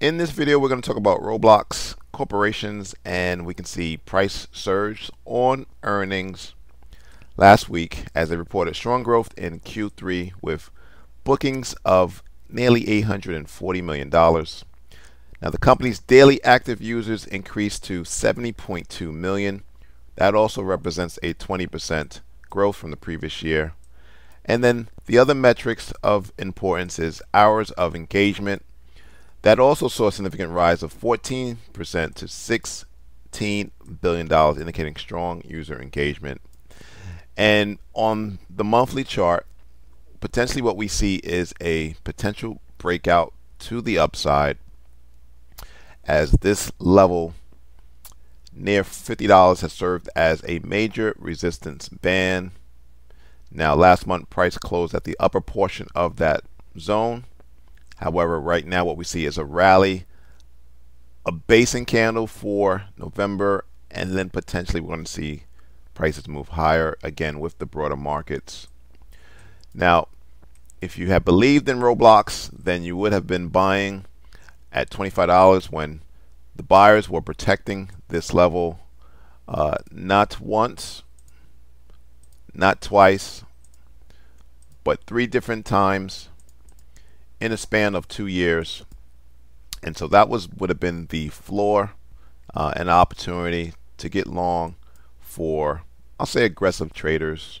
In this video, we're going to talk about Roblox corporations and we can see price surge on earnings last week as they reported strong growth in Q3 with bookings of nearly $840 million. Now the company's daily active users increased to 70.2 million. That also represents a 20% growth from the previous year. And then the other metrics of importance is hours of engagement that also saw a significant rise of 14% to $16 billion, indicating strong user engagement. And on the monthly chart, potentially what we see is a potential breakout to the upside as this level near $50 has served as a major resistance band. Now last month price closed at the upper portion of that zone However, right now what we see is a rally, a basing candle for November, and then potentially we're going to see prices move higher again with the broader markets. Now, if you have believed in Roblox, then you would have been buying at $25 when the buyers were protecting this level uh, not once, not twice, but three different times in a span of two years. And so that was would have been the floor uh, and opportunity to get long for, I'll say, aggressive traders.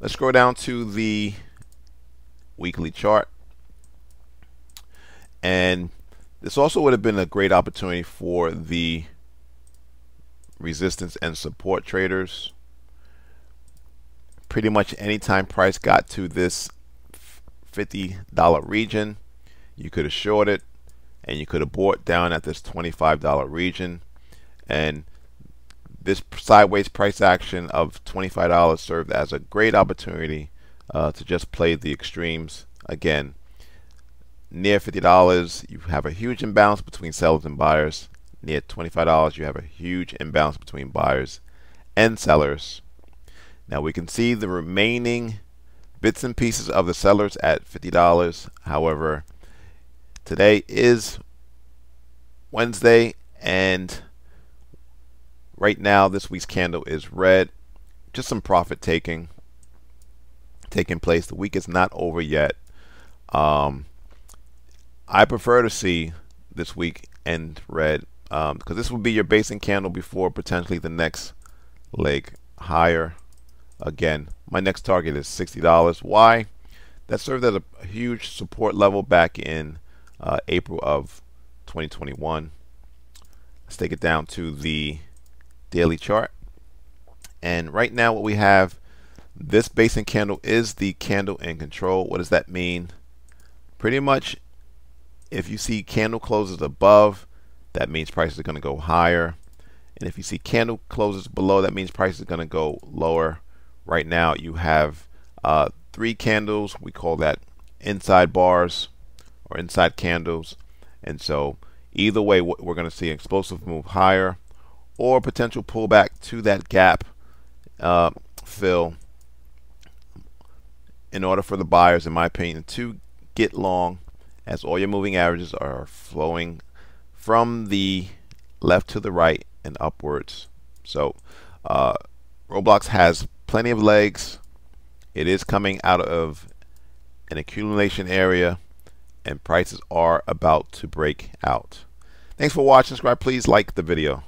Let's go down to the weekly chart. And this also would have been a great opportunity for the resistance and support traders pretty much anytime price got to this $50 region, you could have shorted and you could have bought down at this $25 region. And this sideways price action of $25 served as a great opportunity uh, to just play the extremes. Again, near $50, you have a huge imbalance between sellers and buyers. Near $25, you have a huge imbalance between buyers and sellers. Now we can see the remaining bits and pieces of the sellers at $50. However, today is Wednesday and right now this week's candle is red. Just some profit taking taking place. The week is not over yet. Um, I prefer to see this week end red because um, this would be your basing candle before potentially the next leg higher. Again, my next target is $60. Why? That served as a huge support level back in uh, April of 2021. Let's take it down to the daily chart. And right now what we have, this basing candle is the candle in control. What does that mean? Pretty much if you see candle closes above, that means prices are going to go higher. And if you see candle closes below, that means prices are going to go lower right now you have uh, three candles. We call that inside bars or inside candles. And so either way, we're going to see an explosive move higher or potential pullback to that gap uh, fill in order for the buyers, in my opinion, to get long as all your moving averages are flowing from the left to the right and upwards. So uh, Roblox has plenty of legs. It is coming out of an accumulation area and prices are about to break out. Thanks for watching. Subscribe. Please like the video.